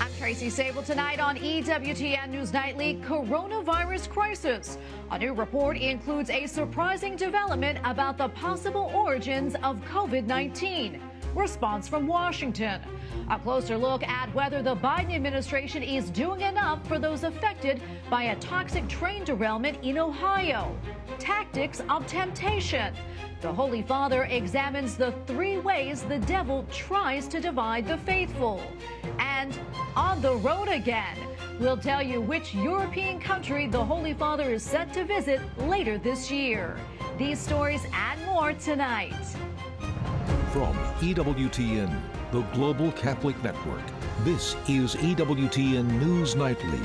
I'm Tracy Sabol tonight on EWTN News Nightly Coronavirus Crisis. A new report includes a surprising development about the possible origins of COVID 19. Response from Washington. A closer look at whether the Biden administration is doing enough for those affected by a toxic train derailment in Ohio. Tactics of temptation. The Holy Father examines the three ways the devil tries to divide the faithful. And on the road again, we'll tell you which European country the Holy Father is set to visit later this year. These stories and more tonight. From EWTN, the Global Catholic Network, this is EWTN News Nightly.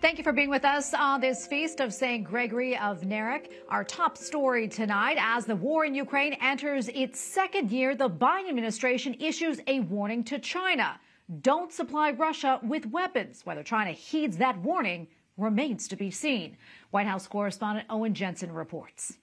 Thank you for being with us on this feast of St. Gregory of Narek. Our top story tonight as the war in Ukraine enters its second year, the Biden administration issues a warning to China. Don't supply Russia with weapons. Whether China heeds that warning remains to be seen. White House correspondent Owen Jensen reports.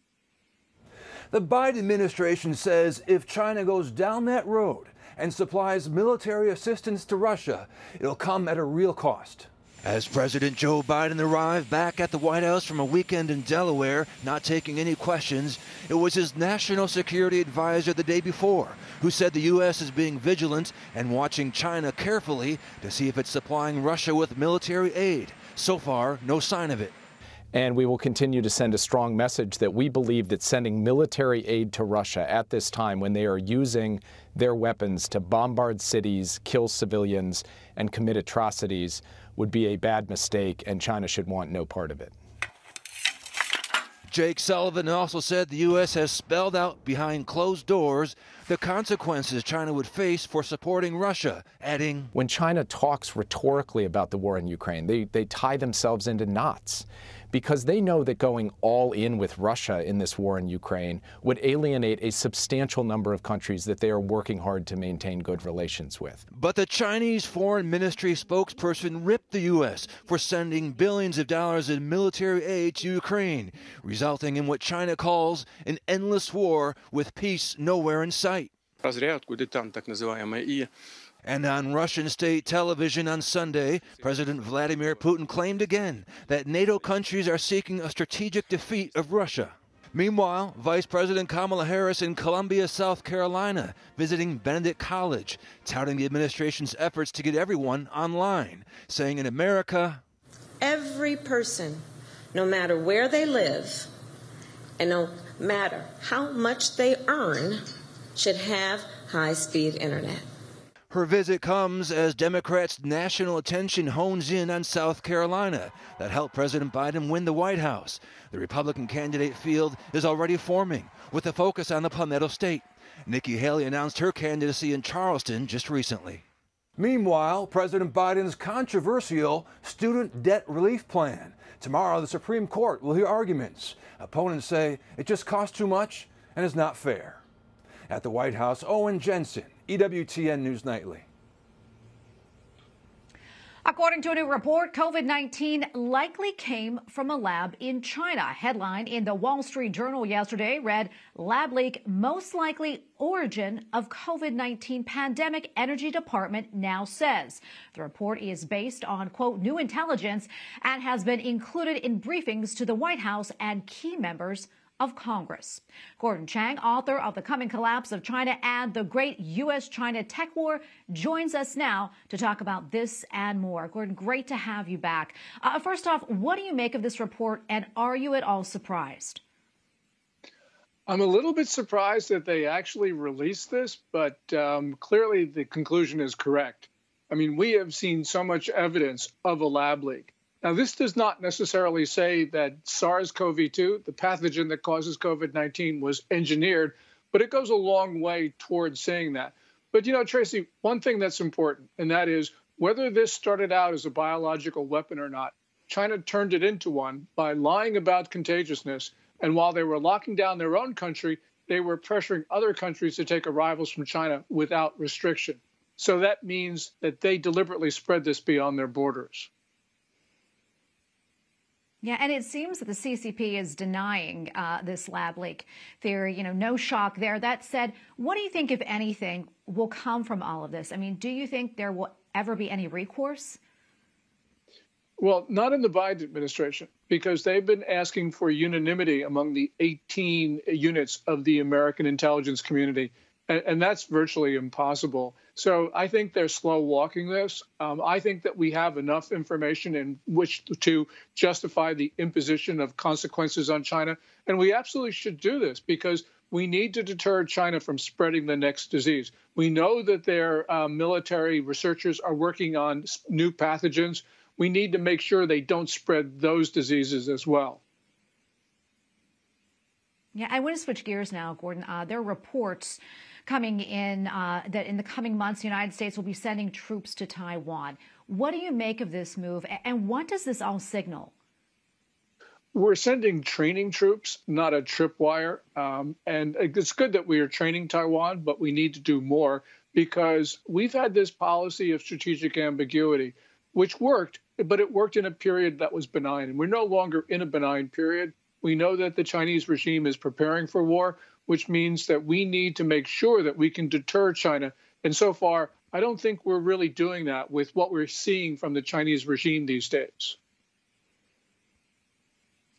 The Biden administration says if China goes down that road and supplies military assistance to Russia, it'll come at a real cost. As President Joe Biden arrived back at the White House from a weekend in Delaware, not taking any questions, it was his national security advisor the day before who said the U.S. is being vigilant and watching China carefully to see if it's supplying Russia with military aid. So far, no sign of it. And we will continue to send a strong message that we believe that sending military aid to Russia at this time when they are using their weapons to bombard cities, kill civilians, and commit atrocities would be a bad mistake, and China should want no part of it. Jake Sullivan also said the U.S. has spelled out behind closed doors the consequences China would face for supporting Russia, adding When China talks rhetorically about the war in Ukraine, they, they tie themselves into knots because they know that going all in with Russia in this war in Ukraine would alienate a substantial number of countries that they are working hard to maintain good relations with. But the Chinese Foreign Ministry spokesperson ripped the U.S. for sending billions of dollars in military aid to Ukraine, resulting in what China calls an endless war with peace nowhere in sight. And on Russian state television on Sunday, President Vladimir Putin claimed again that NATO countries are seeking a strategic defeat of Russia. Meanwhile, Vice President Kamala Harris in Columbia, South Carolina, visiting Benedict College, touting the administration's efforts to get everyone online, saying in America, Every person, no matter where they live, and no matter how much they earn, should have high speed internet. Her visit comes as Democrats' national attention hones in on South Carolina that helped President Biden win the White House. The Republican candidate field is already forming with a focus on the Palmetto State. Nikki Haley announced her candidacy in Charleston just recently. Meanwhile, President Biden's controversial student debt relief plan. Tomorrow, the Supreme Court will hear arguments. Opponents say it just costs too much and is not fair. At the White House, Owen Jensen, EWTN News Nightly. According to a new report, COVID 19 likely came from a lab in China. Headline in the Wall Street Journal yesterday read Lab leak most likely origin of COVID 19 pandemic, Energy Department now says. The report is based on, quote, new intelligence and has been included in briefings to the White House and key members of Congress. Gordon Chang, author of The Coming Collapse of China and the Great U.S. China Tech War, joins us now to talk about this and more. Gordon, great to have you back. Uh, first off, what do you make of this report and are you at all surprised? I'm a little bit surprised that they actually released this, but um, clearly the conclusion is correct. I mean, we have seen so much evidence of a lab leak. Now, this does not necessarily say that SARS CoV 2, the pathogen that causes COVID 19, was engineered, but it goes a long way towards saying that. But, you know, Tracy, one thing that's important, and that is whether this started out as a biological weapon or not, China turned it into one by lying about contagiousness. And while they were locking down their own country, they were pressuring other countries to take arrivals from China without restriction. So that means that they deliberately spread this beyond their borders. Yeah, and it seems that the CCP is denying uh, this lab leak theory. You know, no shock there. That said, what do you think, if anything, will come from all of this? I mean, do you think there will ever be any recourse? Well, not in the Biden administration, because they've been asking for unanimity among the 18 units of the American intelligence community, and, and that's virtually impossible. So I think they're slow walking this. Um, I think that we have enough information in which to justify the imposition of consequences on China, and we absolutely should do this because we need to deter China from spreading the next disease. We know that their uh, military researchers are working on new pathogens we need to make sure they don't spread those diseases as well. Yeah, I want to switch gears now, Gordon. Uh, there are reports coming in uh, that in the coming months, the United States will be sending troops to Taiwan. What do you make of this move, and what does this all signal? We're sending training troops, not a tripwire. Um, and it's good that we are training Taiwan, but we need to do more because we've had this policy of strategic ambiguity, which worked but it worked in a period that was benign. And we're no longer in a benign period. We know that the Chinese regime is preparing for war, which means that we need to make sure that we can deter China. And so far, I don't think we're really doing that with what we're seeing from the Chinese regime these days.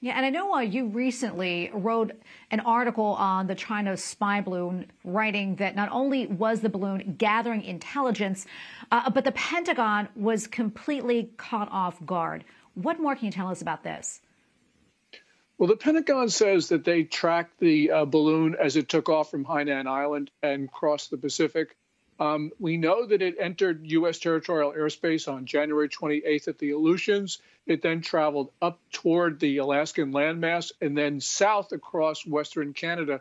Yeah, and I know uh, you recently wrote an article on the China spy balloon, writing that not only was the balloon gathering intelligence, uh, but the Pentagon was completely caught off guard. What more can you tell us about this? Well, the Pentagon says that they tracked the uh, balloon as it took off from Hainan Island and crossed the Pacific. Um, we know that it entered U.S. territorial airspace on January 28th at the Aleutians. It then traveled up toward the Alaskan landmass and then south across Western Canada.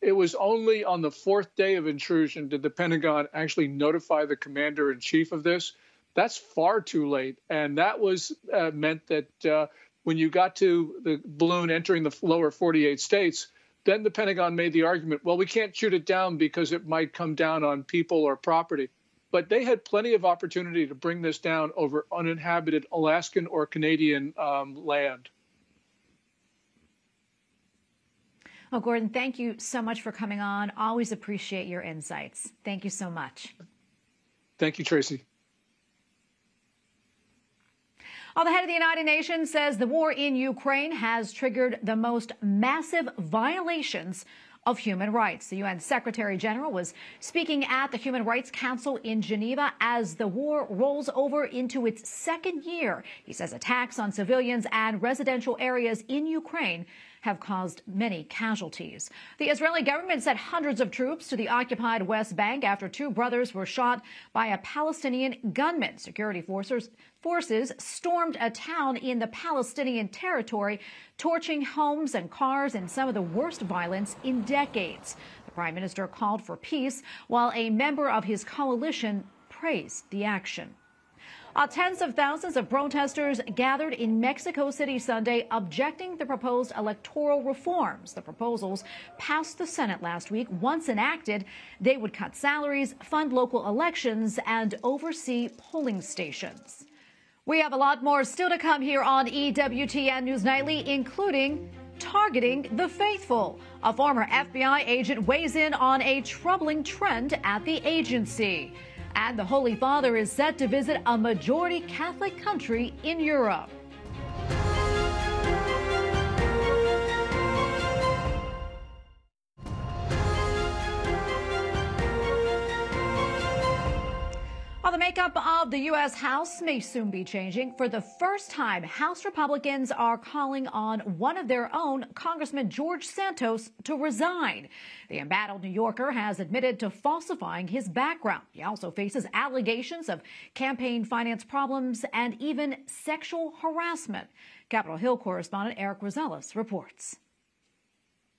It was only on the fourth day of intrusion did the Pentagon actually notify the commander in chief of this. That's far too late. And that was uh, meant that uh, when you got to the balloon entering the lower 48 states, then the Pentagon made the argument well, we can't shoot it down because it might come down on people or property but they had plenty of opportunity to bring this down over uninhabited Alaskan or Canadian um, land. Well, Gordon, thank you so much for coming on. Always appreciate your insights. Thank you so much. Thank you, Tracy. Well, the head of the United Nations says the war in Ukraine has triggered the most massive violations of human rights. The UN Secretary General was speaking at the Human Rights Council in Geneva as the war rolls over into its second year. He says attacks on civilians and residential areas in Ukraine have caused many casualties. The Israeli government sent hundreds of troops to the occupied West Bank after two brothers were shot by a Palestinian gunman. Security forces, forces stormed a town in the Palestinian territory, torching homes and cars in some of the worst violence in decades. The prime minister called for peace, while a member of his coalition praised the action. Uh, tens of thousands of protesters gathered in Mexico City Sunday objecting the proposed electoral reforms. The proposals passed the Senate last week. Once enacted, they would cut salaries, fund local elections, and oversee polling stations. We have a lot more still to come here on EWTN News Nightly, including targeting the faithful. A former FBI agent weighs in on a troubling trend at the agency. And the Holy Father is set to visit a majority Catholic country in Europe. Makeup of the U.S. House may soon be changing. For the first time, House Republicans are calling on one of their own, Congressman George Santos, to resign. The embattled New Yorker has admitted to falsifying his background. He also faces allegations of campaign finance problems and even sexual harassment. Capitol Hill correspondent Eric Rosales reports.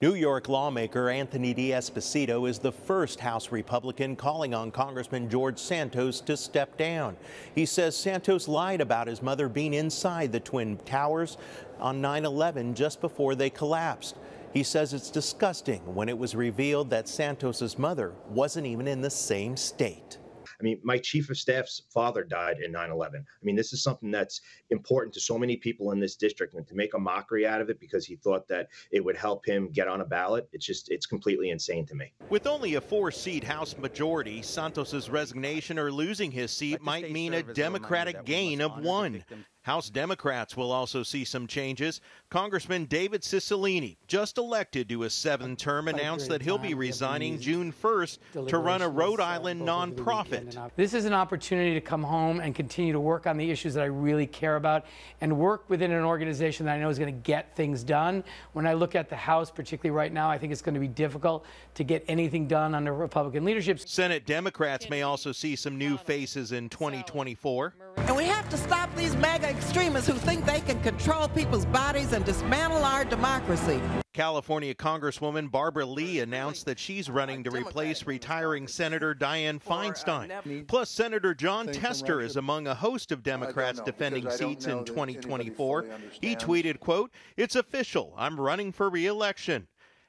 New York lawmaker Anthony D'Esposito is the first House Republican calling on Congressman George Santos to step down. He says Santos lied about his mother being inside the Twin Towers on 9-11 just before they collapsed. He says it's disgusting when it was revealed that Santos's mother wasn't even in the same state. I mean, my chief of staff's father died in 9 11. I mean, this is something that's important to so many people in this district. And to make a mockery out of it because he thought that it would help him get on a ballot, it's just, it's completely insane to me. With only a four seat House majority, Santos's resignation or losing his seat might mean a Democratic gain of one. House Democrats will also see some changes. Congressman David Cicilline, just elected to a seventh term, announced that he'll be resigning June 1st to run a Rhode Island nonprofit. This is an opportunity to come home and continue to work on the issues that I really care about and work within an organization that I know is going to get things done. When I look at the House, particularly right now, I think it's going to be difficult to get anything done under Republican leadership. Senate Democrats may also see some new faces in 2024. And we have to stop these mega extremists who think they can control people's bodies and dismantle our democracy. California Congresswoman Barbara Lee announced that she's running to replace retiring Senator Dianne uh, Feinstein. Plus, Senator Jon Tester is among a host of Democrats defending seats in 2024. He tweeted, quote, It's official. I'm running for re-election.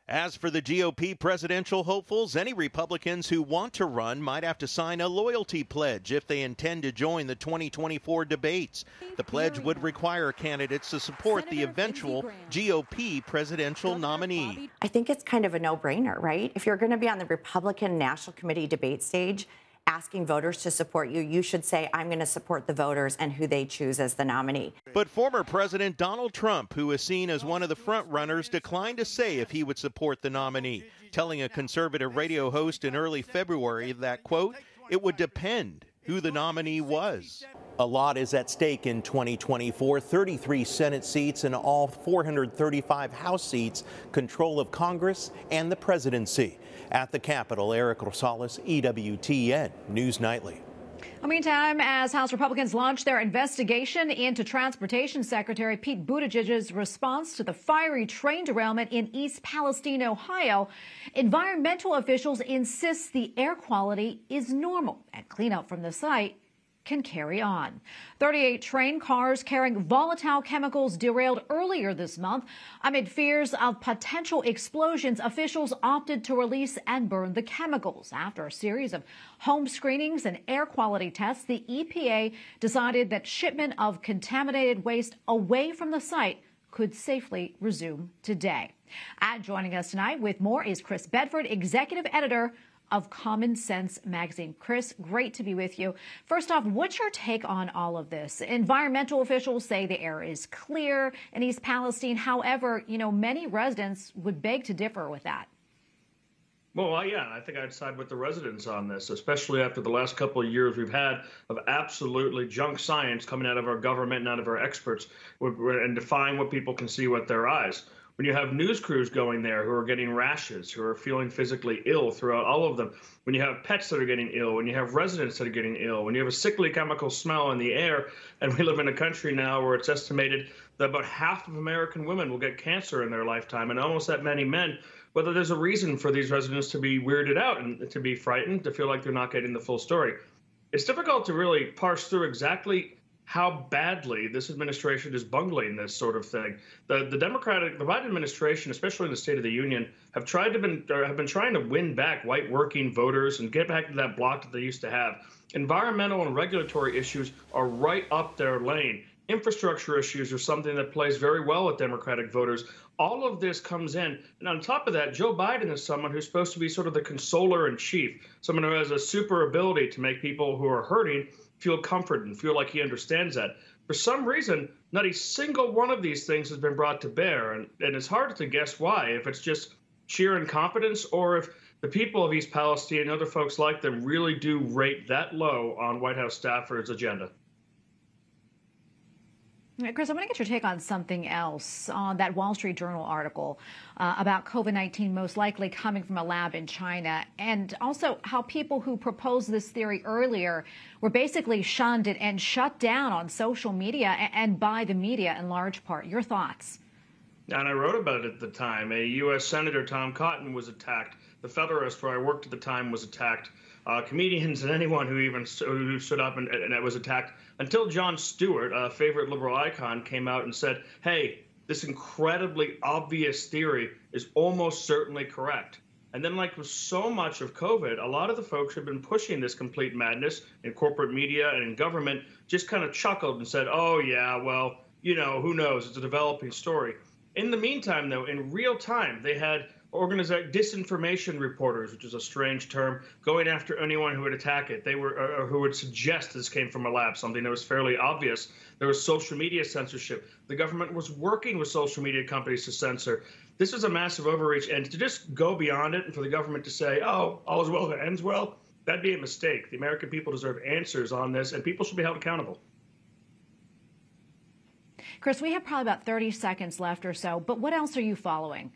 As for the GOP presidential hopefuls, any Republicans who want to run might have to sign a loyalty pledge if they intend to join the 2024 debates. The pledge would require candidates to support the eventual GOP presidential nominee. I think it's kind of a no brainer, right? If you're going to be on the Republican National Committee debate stage, asking voters to support you, you should say, I'm going to support the voters and who they choose as the nominee. But former President Donald Trump, who is seen as one of the frontrunners, declined to say if he would support the nominee, telling a conservative radio host in early February that, quote, it would depend who the nominee was. A lot is at stake in 2024 33 Senate seats and all 435 House seats, control of Congress and the presidency. At the Capitol, Eric Rosales, EWTN News Nightly. Meantime, as House Republicans launch their investigation into Transportation Secretary Pete Buttigieg's response to the fiery train derailment in East Palestine, Ohio, environmental officials insist the air quality is normal and cleanup from the site can carry on. 38 train cars carrying volatile chemicals derailed earlier this month. Amid fears of potential explosions, officials opted to release and burn the chemicals. After a series of home screenings and air quality tests, the EPA decided that shipment of contaminated waste away from the site could safely resume today. And joining us tonight with more is Chris Bedford, executive editor of Common Sense Magazine. Chris, great to be with you. First off, what's your take on all of this? Environmental officials say the air is clear in East Palestine. However, you know, many residents would beg to differ with that. Well, yeah, I think I'd side with the residents on this, especially after the last couple of years we've had of absolutely junk science coming out of our government and out of our experts and defying what people can see with their eyes when you have news crews going there who are getting rashes, who are feeling physically ill throughout all of them, when you have pets that are getting ill, when you have residents that are getting ill, when you have a sickly chemical smell in the air, and we live in a country now where it's estimated that about half of American women will get cancer in their lifetime, and almost that many men, whether there's a reason for these residents to be weirded out and to be frightened, to feel like they're not getting the full story. It's difficult to really parse through exactly how badly this administration is bungling this sort of thing. The the Democratic, the Biden administration, especially in the State of the Union, have tried to been have been trying to win back white working voters and get back to that block that they used to have. Environmental and regulatory issues are right up their lane. Infrastructure issues are something that plays very well with Democratic voters. All of this comes in. And on top of that, Joe Biden is someone who's supposed to be sort of the consoler in chief, someone who has a super ability to make people who are hurting feel comfort and feel like he understands that. For some reason, not a single one of these things has been brought to bear, and, and it's hard to guess why. If it's just sheer incompetence, or if the people of East Palestine and other folks like them really do rate that low on White House staffers' agenda. Chris, I want to get your take on something else on that Wall Street Journal article uh, about COVID 19 most likely coming from a lab in China, and also how people who proposed this theory earlier were basically shunned and shut down on social media and by the media in large part. Your thoughts? And I wrote about it at the time. A U.S. Senator, Tom Cotton, was attacked. The Federalist, where I worked at the time, was attacked. Uh, comedians and anyone who even who stood up and, and was attacked until Jon Stewart, a favorite liberal icon, came out and said, hey, this incredibly obvious theory is almost certainly correct. And then, like with so much of COVID, a lot of the folks who've been pushing this complete madness in corporate media and in government just kind of chuckled and said, oh, yeah, well, you know, who knows? It's a developing story. In the meantime, though, in real time, they had organization disinformation reporters, which is a strange term, going after anyone who would attack it. They were or who would suggest this came from a lab, something that was fairly obvious. There was social media censorship. The government was working with social media companies to censor. This is a massive overreach, and to just go beyond it and for the government to say, "Oh, all is well that ends well," that'd be a mistake. The American people deserve answers on this, and people should be held accountable. Chris, we have probably about 30 seconds left or so, but what else are you following?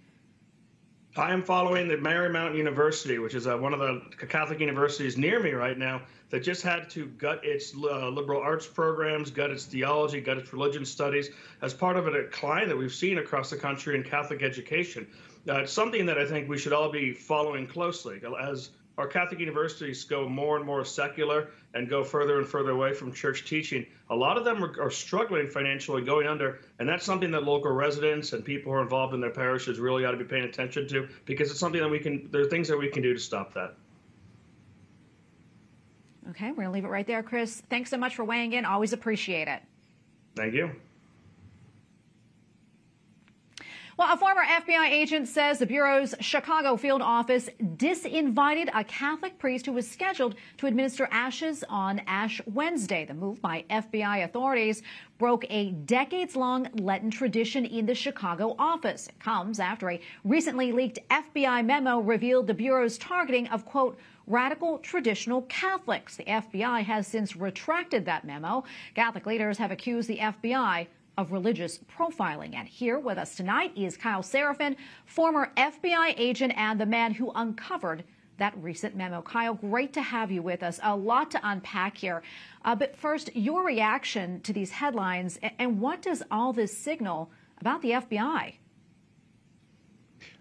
I am following the Marymount University, which is uh, one of the Catholic universities near me right now, that just had to gut its uh, liberal arts programs, gut its theology, gut its religion studies as part of a decline that we've seen across the country in Catholic education. Uh, it's something that I think we should all be following closely as our Catholic universities go more and more secular and go further and further away from church teaching, a lot of them are, are, struggling financially, going under, and that's something that local residents and people who are involved in their parishes really ought to be paying attention to because it's something that we can. There are things that we can do to stop that. Okay, we're gonna leave it right there, Chris. Thanks so much for weighing in. Always appreciate it. Thank you. Well, a former FBI agent says the Bureau's Chicago field office disinvited a Catholic priest who was scheduled to administer ashes on Ash Wednesday. The move by FBI authorities broke a decades long Lenten tradition in the Chicago office. It comes after a recently leaked FBI memo revealed the Bureau's targeting of, quote, radical traditional Catholics. The FBI has since retracted that memo. Catholic leaders have accused the FBI of religious profiling. And here with us tonight is Kyle Seraphin, former FBI agent and the man who uncovered that recent memo. Kyle, great to have you with us. A lot to unpack here. Uh, but first, your reaction to these headlines and what does all this signal about the FBI?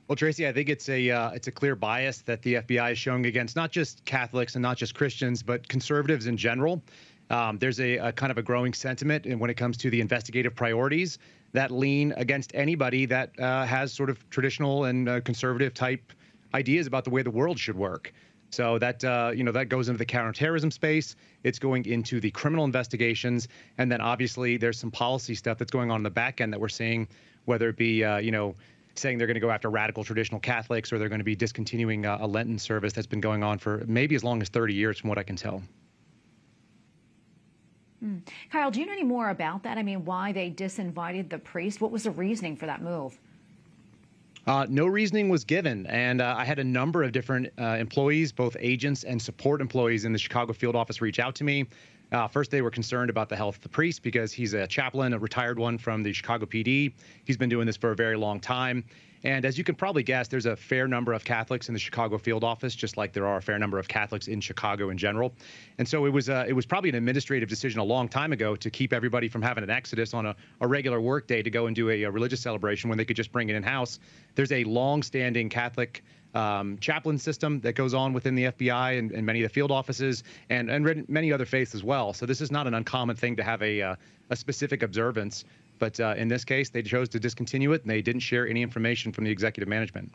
Well, Tracy, I think it's a uh, it's a clear bias that the FBI is showing against not just Catholics and not just Christians, but conservatives in general. Um, there's a, a, kind of a growing sentiment and when it comes to the investigative priorities that lean against anybody that uh, has sort of traditional and uh, conservative type ideas about the way the world should work. So that uh, you know that goes into the counterterrorism space. It's going into the criminal investigations, and then obviously there's some policy stuff that's going on in the back end that we're seeing, whether it be uh, you know saying they're going to go after radical traditional Catholics or they're going to be discontinuing a Lenten service that's been going on for maybe as long as 30 years, from what I can tell. Mm. Kyle, do you know any more about that? I mean, why they disinvited the priest? What was the reasoning for that move? Uh, no reasoning was given, and uh, I had a number of different uh, employees, both agents and support employees in the Chicago field office, reach out to me. Uh, first, they were concerned about the health of the priest because he's a chaplain, a retired one from the Chicago PD. He's been doing this for a very long time. And as you can probably guess, there's a fair number of Catholics in the Chicago field office, just like there are a fair number of Catholics in Chicago in general. And so it was uh, it was probably an administrative decision a long time ago to keep everybody from having an exodus on a, a regular work day to go and do a, a religious celebration when they could just bring it in house. There's a long-standing Catholic um, chaplain system that goes on within the FBI and, and, many of the field offices and, and many other faiths as well. So this is not an uncommon thing to have a, uh, a specific observance. But uh, in this case, they chose to discontinue it and they didn't share any information from the executive management.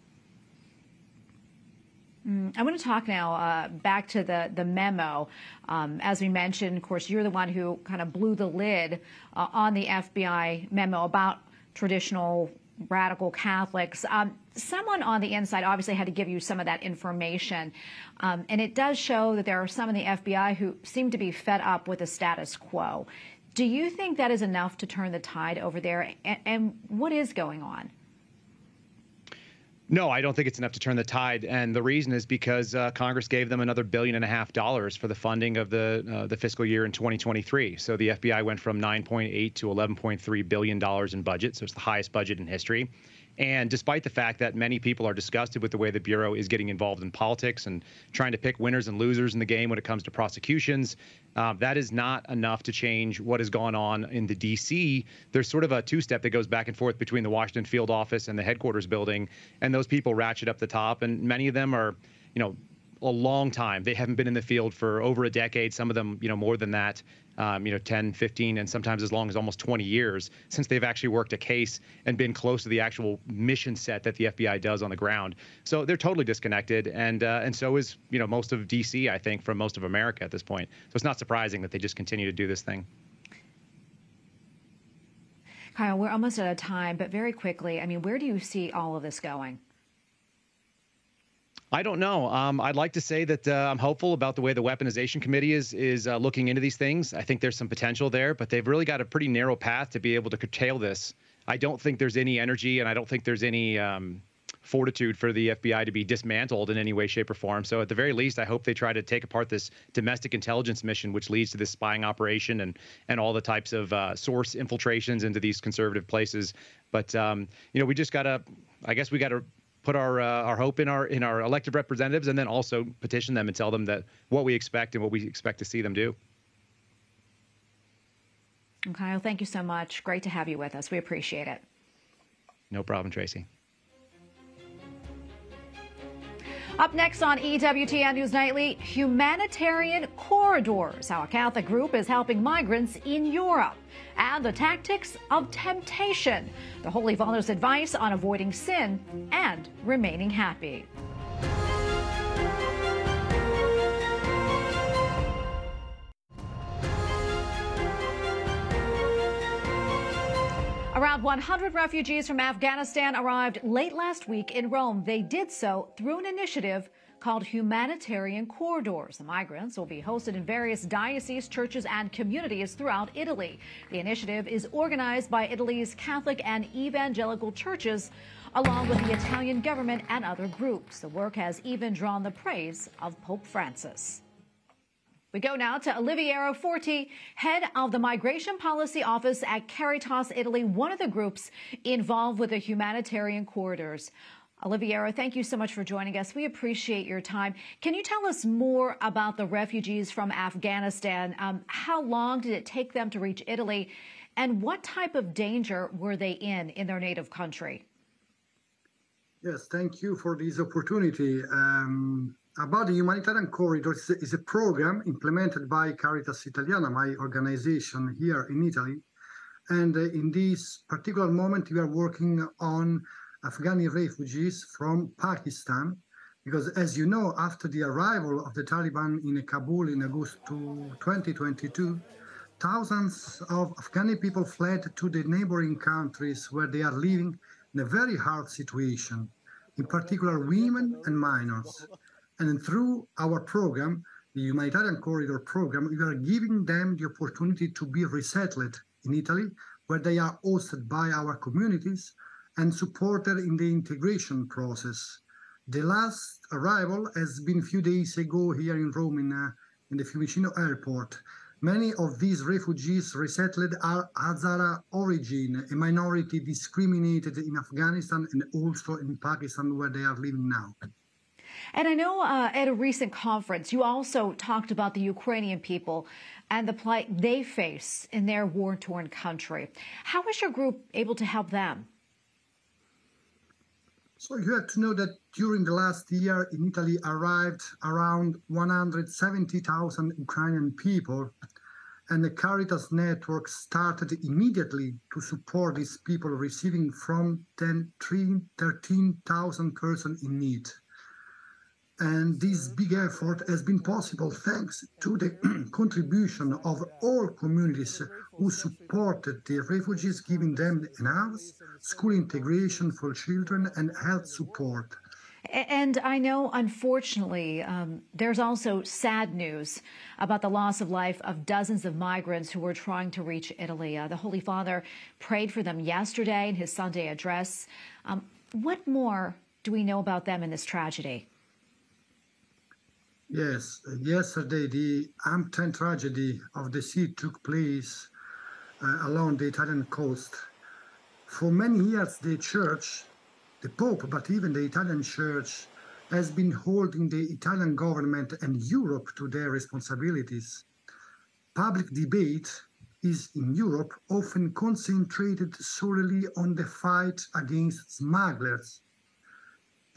Mm, I want to talk now uh, back to the the memo. Um, as we mentioned, of course, you're the one who kind of blew the lid uh, on the FBI memo about traditional radical Catholics. Um, someone on the inside obviously had to give you some of that information, um, and it does show that there are some in the FBI who seem to be fed up with the status quo. Do you think that is enough to turn the tide over there? And, and what is going on? No, I don't think it's enough to turn the tide, and the reason is because uh, Congress gave them another billion and a half dollars for the funding of the uh, the fiscal year in 2023. So the FBI went from 9.8 to 11.3 billion dollars in budget, so it's the highest budget in history. And despite the fact that many people are disgusted with the way the Bureau is getting involved in politics and trying to pick winners and losers in the game when it comes to prosecutions, uh, that is not enough to change what has gone on in the D.C. There's sort of a two step that goes back and forth between the Washington field office and the headquarters building. And those people ratchet up the top, and many of them are, you know, a long time. They haven't been in the field for over a decade. Some of them, you know, more than that. Um, you know, 10, 15, and sometimes as long as almost 20 years since they've actually worked a case and been close to the actual mission set that the FBI does on the ground. So they're totally disconnected, and uh, and so is you know most of DC, I think, from most of America at this point. So it's not surprising that they just continue to do this thing. Kyle, we're almost out of time, but very quickly, I mean, where do you see all of this going? I don't know. Um, I'd like to say that uh, I'm hopeful about the way the weaponization committee is is uh, looking into these things. I think there's some potential there, but they've really got a pretty narrow path to be able to curtail this. I don't think there's any energy, and I don't think there's any um, fortitude for the FBI to be dismantled in any way, shape, or form. So at the very least, I hope they try to take apart this domestic intelligence mission, which leads to this spying operation and and all the types of uh, source infiltrations into these conservative places. But um, you know, we just gotta. I guess we got to put our uh, our hope in our in our elected representatives, and then also petition them and tell them that what we expect and what we expect to see them do. Kyle, thank you so much. Great to have you with us. We appreciate it. No problem, Tracy. Up next on EWTN News Nightly, humanitarian corridors, how a Catholic group is helping migrants in Europe, and the tactics of temptation, the Holy Father's advice on avoiding sin and remaining happy. Around 100 refugees from Afghanistan arrived late last week in Rome. They did so through an initiative called Humanitarian Corridors. The migrants will be hosted in various dioceses, churches, and communities throughout Italy. The initiative is organized by Italy's Catholic and evangelical churches, along with the Italian government and other groups. The work has even drawn the praise of Pope Francis. We go now to Oliviero Forti, head of the Migration Policy Office at Caritas Italy, one of the groups involved with the humanitarian corridors. Oliviero, thank you so much for joining us. We appreciate your time. Can you tell us more about the refugees from Afghanistan? Um, how long did it take them to reach Italy? And what type of danger were they in in their native country? Yes, thank you for this opportunity. Um, about the humanitarian corridor is a program implemented by Caritas Italiana, my organization here in Italy. And uh, in this particular moment, we are working on Afghani refugees from Pakistan, because as you know, after the arrival of the Taliban in Kabul in August 2022, thousands of Afghani people fled to the neighboring countries where they are living in a very hard situation, in particular women and minors. And through our program, the Humanitarian Corridor program, we are giving them the opportunity to be resettled in Italy, where they are hosted by our communities and supported in the integration process. The last arrival has been a few days ago here in Rome in, uh, in the Fiumicino airport. Many of these refugees resettled are Hazara origin, a minority discriminated in Afghanistan and also in Pakistan where they are living now. And I know uh, at a recent conference, you also talked about the Ukrainian people and the plight they face in their war torn country. How is your group able to help them? So you have to know that during the last year in Italy arrived around 170,000 Ukrainian people, and the Caritas network started immediately to support these people, receiving from 10, 13,000 persons in need. And this big effort has been possible thanks to the contribution of all communities who supported the refugees, giving them an house, school integration for children, and health support. And I know, unfortunately, um, there's also sad news about the loss of life of dozens of migrants who were trying to reach Italy. Uh, the Holy Father prayed for them yesterday in his Sunday address. Um, what more do we know about them in this tragedy? Yes, yesterday the Hampton tragedy of the sea took place uh, along the Italian coast. For many years, the church, the Pope, but even the Italian church, has been holding the Italian government and Europe to their responsibilities. Public debate is in Europe often concentrated solely on the fight against smugglers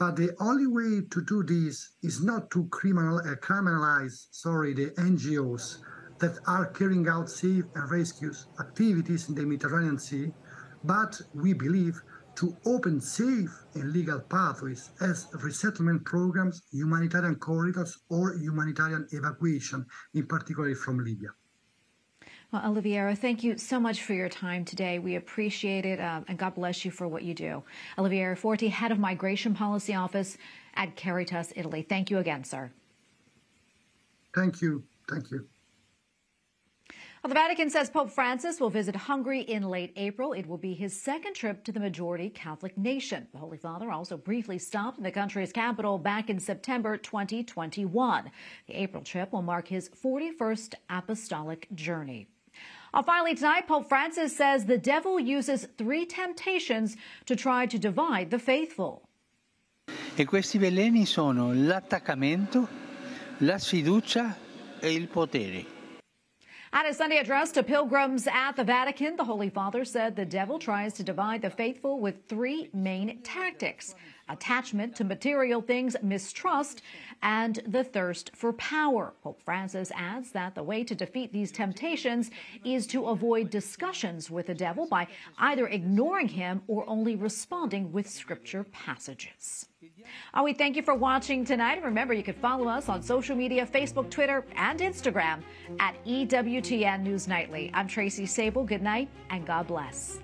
But the only way to do this is not to criminal, uh, criminalize, sorry, the NGOs that are carrying out safe and rescue activities in the Mediterranean Sea, but we believe to open safe and legal pathways as resettlement programs, humanitarian corridors, or humanitarian evacuation, in particular from Libya. Well, Oliviero, thank you so much for your time today. We appreciate it, uh, and God bless you for what you do. Oliviero Forti, Head of Migration Policy Office at Caritas Italy. Thank you again, sir. Thank you. Thank you. Well, the Vatican says Pope Francis will visit Hungary in late April. It will be his second trip to the majority Catholic nation. The Holy Father also briefly stopped in the country's capital back in September 2021. The April trip will mark his 41st apostolic journey. Uh, finally, tonight, Pope Francis says the devil uses three temptations to try to divide the faithful. E questi veleni sono l'attaccamento, la sfiducia e il potere. At a Sunday address to pilgrims at the Vatican, the Holy Father said the devil tries to divide the faithful with three main tactics attachment to material things, mistrust, and the thirst for power. Pope Francis adds that the way to defeat these temptations is to avoid discussions with the devil by either ignoring him or only responding with scripture passages. Uh, we thank you for watching tonight. Remember, you can follow us on social media Facebook, Twitter, and Instagram at EWTN News Nightly. I'm Tracy Sabol. Good night and God bless.